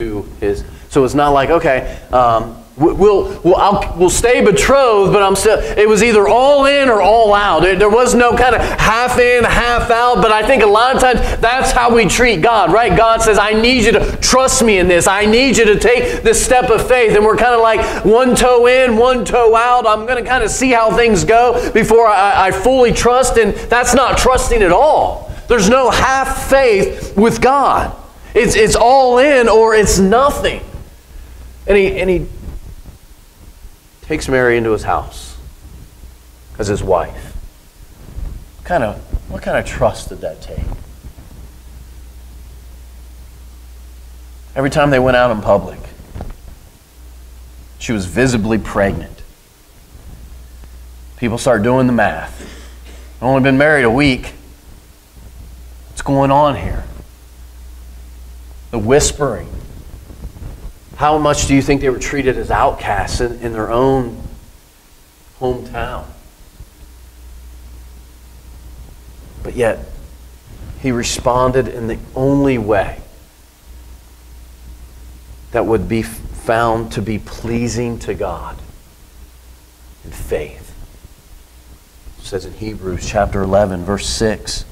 to his. So it's not like, okay, um, we'll, we'll, I'll, we'll stay betrothed, but I'm still, it was either all in or all out. There, there was no kind of half in, half out, but I think a lot of times that's how we treat God, right? God says, I need you to trust me in this. I need you to take this step of faith. And we're kind of like one toe in, one toe out. I'm going to kind of see how things go before I, I fully trust. And that's not trusting at all. There's no half faith with God. It's, it's all in or it's nothing. And he, and he takes Mary into his house as his wife. What kind of, what kind of trust did that take? Every time they went out in public, she was visibly pregnant. People start doing the math. Only been married a week. What's going on here? The whispering. How much do you think they were treated as outcasts in, in their own hometown? But yet, he responded in the only way that would be found to be pleasing to God in faith. It says in Hebrews chapter 11, verse 6.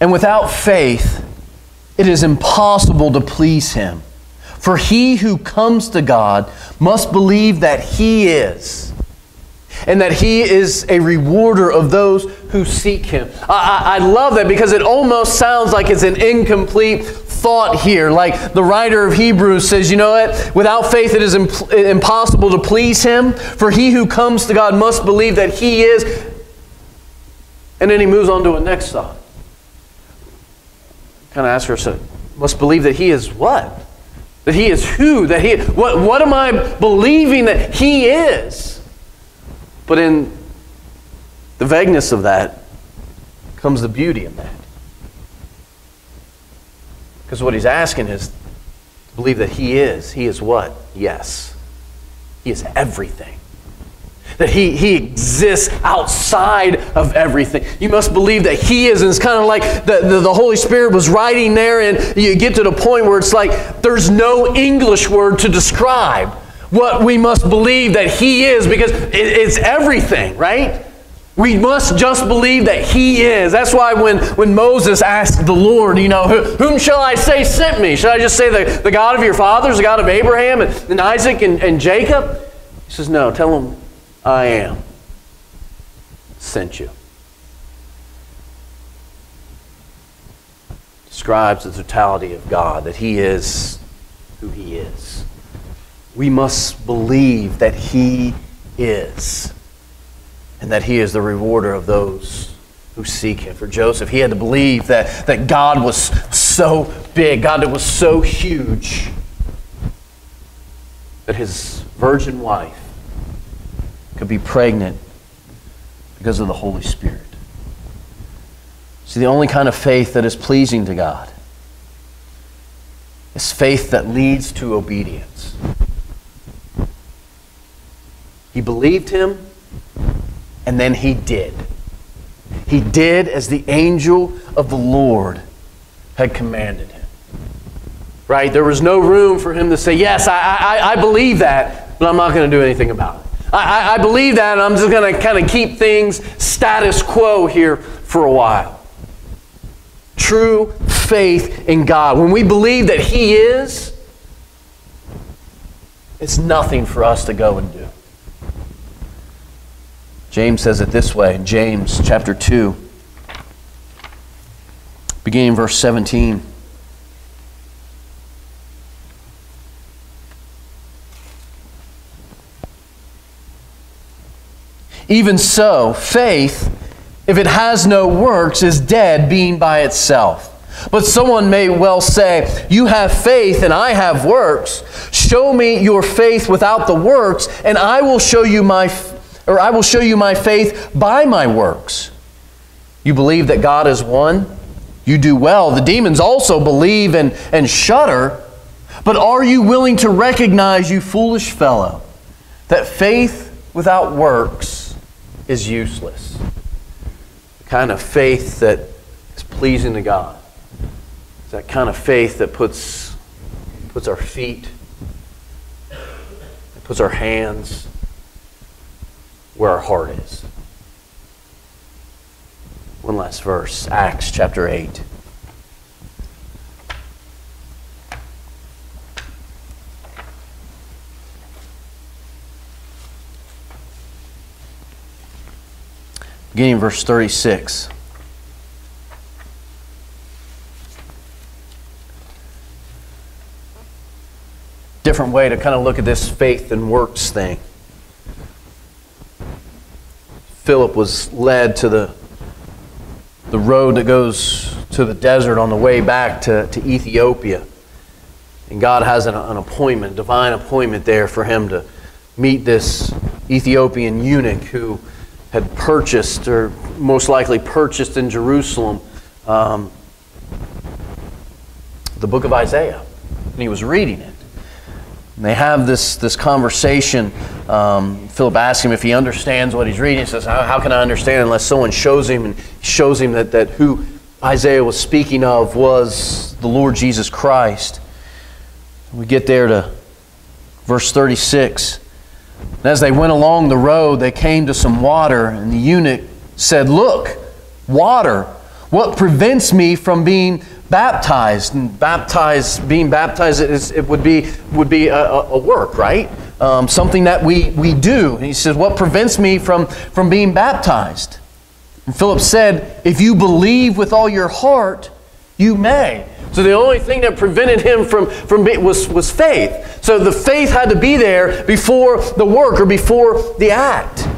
And without faith, it is impossible to please Him. For he who comes to God must believe that He is, and that He is a rewarder of those who seek Him. I, I, I love that because it almost sounds like it's an incomplete thought here. Like the writer of Hebrews says, you know what? Without faith, it is imp- impossible to please Him. For he who comes to God must believe that He is. And then he moves on to a next thought kind of ask ourselves, must believe that he is what? That he is who? That he what what am I believing that he is? But in the vagueness of that comes the beauty in that. Because what he's asking is believe that he is. He is what? Yes. He is everything that he, he exists outside of everything. You must believe that he is. And it's kind of like the, the, the, Holy Spirit was writing there, and you get to the point where it's like there's no English word to describe what we must believe that he is because it, it's everything, right? We must just believe that He is. That's why when, when Moses asked the Lord, you know, whom shall I say sent me? Should I just say the, the God of your fathers, the God of Abraham and, and Isaac and, and Jacob? He says, no, tell him I am sent you. Describes the totality of God, that He is who He is. We must believe that He is, and that He is the rewarder of those who seek Him. For Joseph, he had to believe that, that God was so big, God that was so huge, that his virgin wife could be pregnant because of the Holy Spirit. See, the only kind of faith that is pleasing to God is faith that leads to obedience. He believed him, and then he did. He did as the angel of the Lord had commanded him. Right? There was no room for him to say, Yes, I, I, I believe that, but I'm not going to do anything about it. I, I believe that, and I'm just going to kind of keep things status quo here for a while. True faith in God. When we believe that He is, it's nothing for us to go and do. James says it this way in James chapter 2, beginning verse 17. Even so, faith, if it has no works, is dead, being by itself. But someone may well say, You have faith and I have works. Show me your faith without the works, and I will show you my or I will show you my faith by my works. You believe that God is one? You do well. The demons also believe and, and shudder. But are you willing to recognize, you foolish fellow, that faith without works is useless? The kind of faith that is pleasing to God. It's that kind of faith that puts, puts our feet, puts our hands where our heart is. One last verse, Acts chapter 8. Beginning verse 36. Different way to kind of look at this faith and works thing. Philip was led to the, the road that goes to the desert on the way back to, to Ethiopia. And God has an, an appointment, divine appointment there for him to meet this Ethiopian eunuch who had purchased, or most likely purchased in Jerusalem, um, the book of Isaiah. And he was reading it. And they have this, this conversation. Um, Philip asks him if he understands what he's reading. He says, how, how, can I understand unless someone shows him and shows him that, that who Isaiah was speaking of was the Lord Jesus Christ? We get there to verse 36. And as they went along the road, they came to some water, and the eunuch said, Look, water, what prevents me from being baptized? And baptized, being baptized, it would be, would be a, a work, right? Um, something that we, we do. And he says, What prevents me from, from being baptized? And Philip said, If you believe with all your heart, you may. So the only thing that prevented him from, from being, was, was faith. So the faith had to be there before the work or before the act.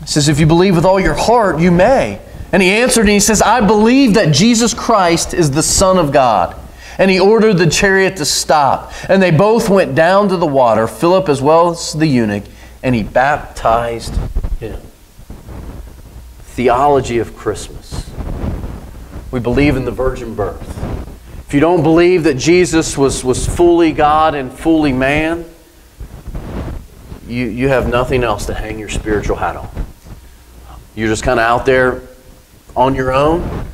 He says, If you believe with all your heart, you may. And he answered and he says, I believe that Jesus Christ is the Son of God. And he ordered the chariot to stop. And they both went down to the water, Philip as well as the eunuch, and he baptized him. Theology of Christmas. We believe in the virgin birth. If you don't believe that Jesus was, was fully God and fully man, you, you have nothing else to hang your spiritual hat on. You're just kind of out there on your own.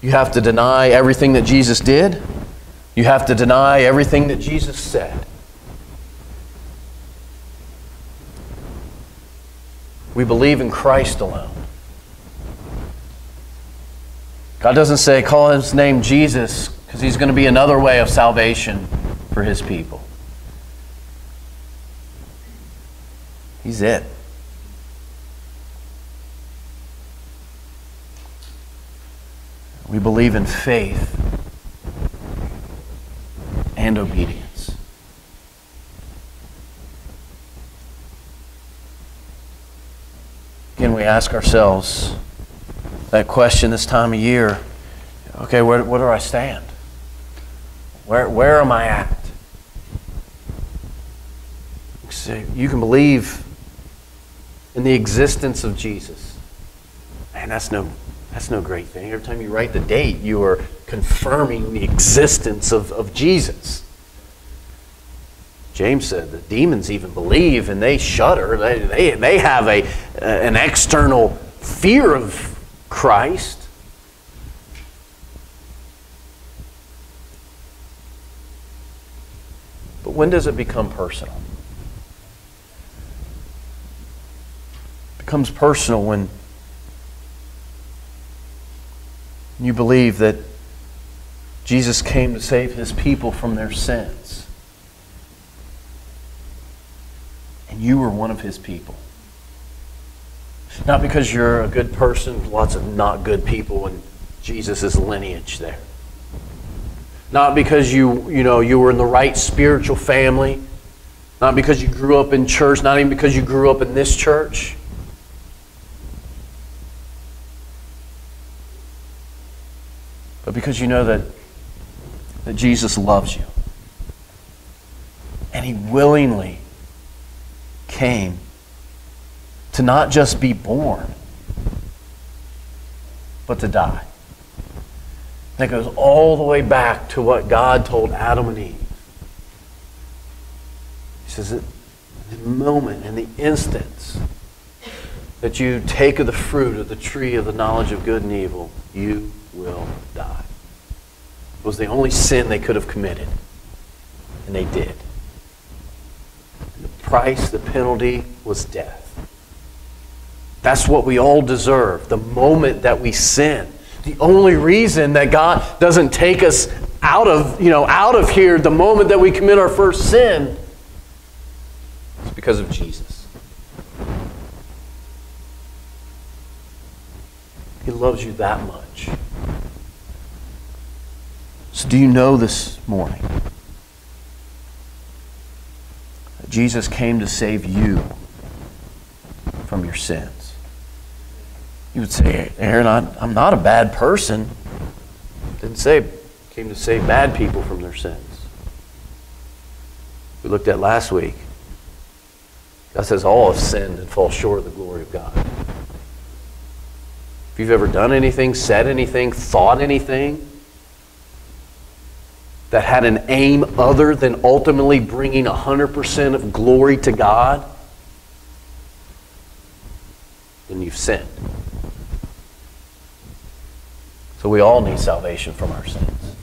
You have to deny everything that Jesus did. You have to deny everything that Jesus said. We believe in Christ alone. God doesn't say, call his name Jesus, because he's going to be another way of salvation for his people. He's it. We believe in faith and obedience. Again, we ask ourselves that question this time of year okay, where, where do I stand? Where, where am I at? You can believe in the existence of Jesus. And that's no, that's no great thing. Every time you write the date, you are confirming the existence of, of Jesus. James said the demons even believe and they shudder. They, they, they have a, an external fear of Christ. But when does it become personal? It becomes personal when you believe that Jesus came to save his people from their sins. And you were one of his people. Not because you're a good person, lots of not good people in Jesus' lineage there. Not because you, you know, you were in the right spiritual family. Not because you grew up in church, not even because you grew up in this church. But because you know that, that Jesus loves you. And he willingly came to not just be born, but to die. that goes all the way back to what God told Adam and Eve. He says, the moment, and the instance that you take of the fruit of the tree of the knowledge of good and evil, you will die. It was the only sin they could have committed, and they did. And the price, the penalty, was death. That's what we all deserve the moment that we sin. The only reason that God doesn't take us out of, you know, out of here the moment that we commit our first sin is because of Jesus. He loves you that much. So, do you know this morning Jesus came to save you from your sins? You would say, Aarron, I'm not a bad person. Didn't say came to save bad people from their sins. We looked at last week. God says all have sinned and fall short of the glory of God. If you've ever done anything, said anything, thought anything that had an aim other than ultimately bringing 100% of glory to God, then you've sinned. So we all need salvation from our sins.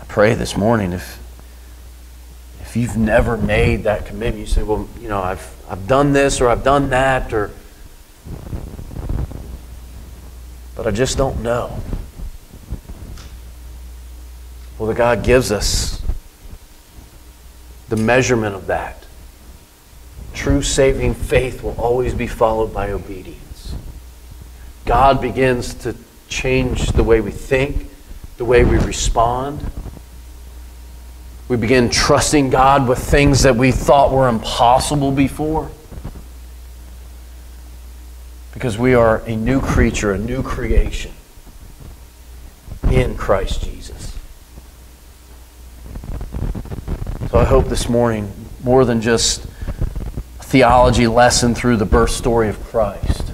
I pray this morning if if you've never made that commitment, you say, well, you know, I've I've done this or I've done that or but I just don't know. Well, the God gives us the measurement of that. True saving faith will always be followed by obedience. God begins to change the way we think, the way we respond. We begin trusting God with things that we thought were impossible before. Because we are a new creature, a new creation in Christ Jesus. So I hope this morning, more than just theology lesson through the birth story of Christ,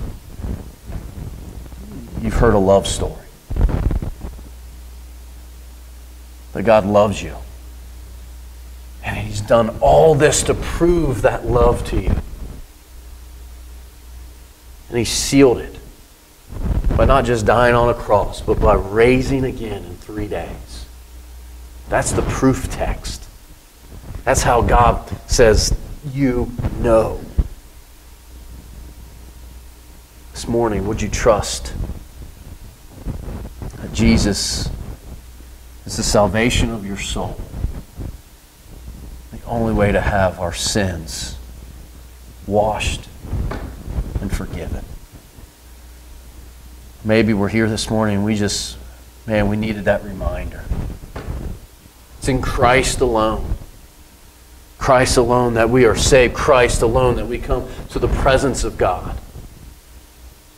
you've heard a love story. That God loves you. And He's done all this to prove that love to you. And He sealed it by not just dying on a cross, but by raising again in three days. That's the proof text. That's how God says, You know. This morning, would you trust that Jesus is the salvation of your soul. The only way to have our sins washed and forgiven. Maybe we're here this morning and we just, man, we needed that reminder. It's in Christ alone. Christ alone that we are saved. Christ alone that we come to the presence of God.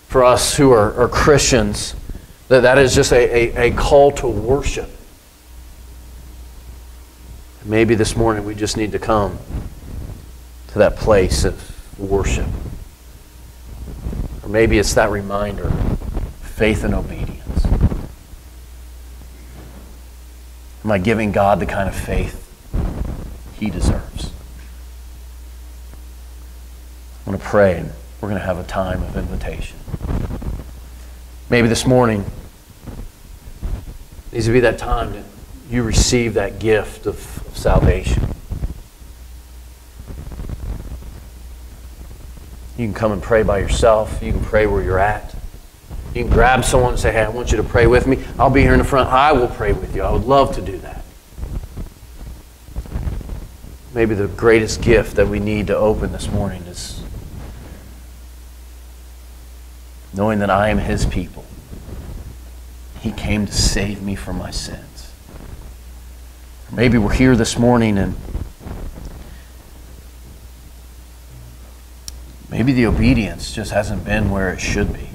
For us who are, are Christians, that, that is just a, a, a call to worship. Maybe this morning we just need to come to that place of worship. Or maybe it's that reminder faith and obedience. Am I giving God the kind of faith He deserves? I'm going to pray and we're going to have a time of invitation. Maybe this morning needs to be that time that you receive that gift of, of salvation. You can come and pray by yourself. You can pray where you're at. You can grab someone and say, Hey, I want you to pray with me. I'll be here in the front. I will pray with you. I would love to do that. Maybe the greatest gift that we need to open this morning is knowing that I am His people. He came to save me from my sins. Maybe we're here this morning and maybe the obedience just hasn't been where it should be.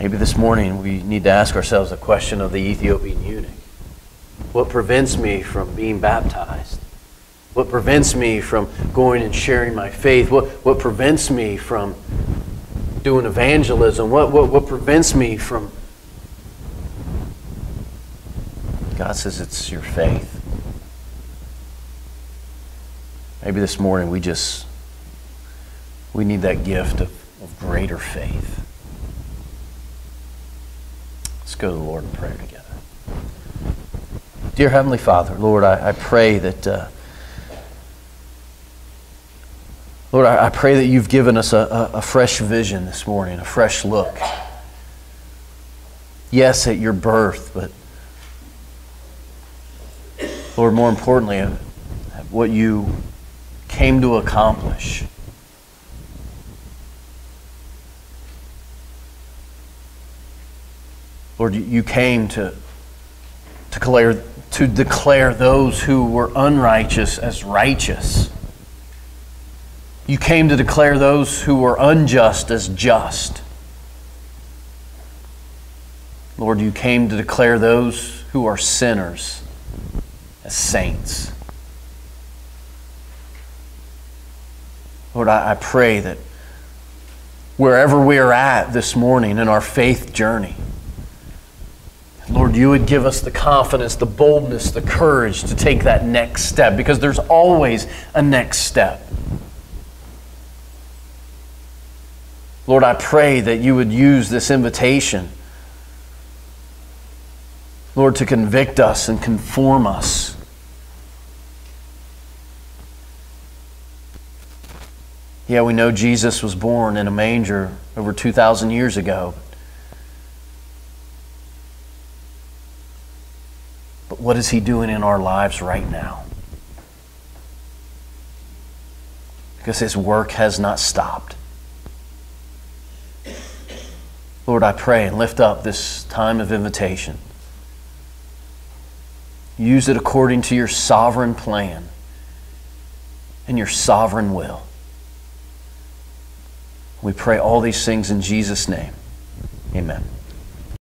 Maybe this morning we need to ask ourselves the question of the Ethiopian eunuch What prevents me from being baptized? What prevents me from going and sharing my faith? What, what prevents me from doing evangelism? What, what, what prevents me from. God says it's your faith. Maybe this morning we just we need that gift of, of greater faith. Go to the Lord in prayer together. Dear Heavenly Father, Lord, I, I pray that. Uh, Lord, I, I pray that you've given us a, a, a fresh vision this morning, a fresh look. Yes, at your birth, but Lord, more importantly, what you came to accomplish. Lord, you came to, to, declare, to declare those who were unrighteous as righteous. You came to declare those who were unjust as just. Lord, you came to declare those who are sinners as saints. Lord, I, I pray that wherever we are at this morning in our faith journey, Lord, you would give us the confidence, the boldness, the courage to take that next step because there's always a next step. Lord, I pray that you would use this invitation, Lord, to convict us and conform us Yeah, we know Jesus was born in a manger over 2,000 years ago. What is he doing in our lives right now? Because his work has not stopped. Lord, I pray and lift up this time of invitation. Use it according to your sovereign plan and your sovereign will. We pray all these things in Jesus' name. Amen.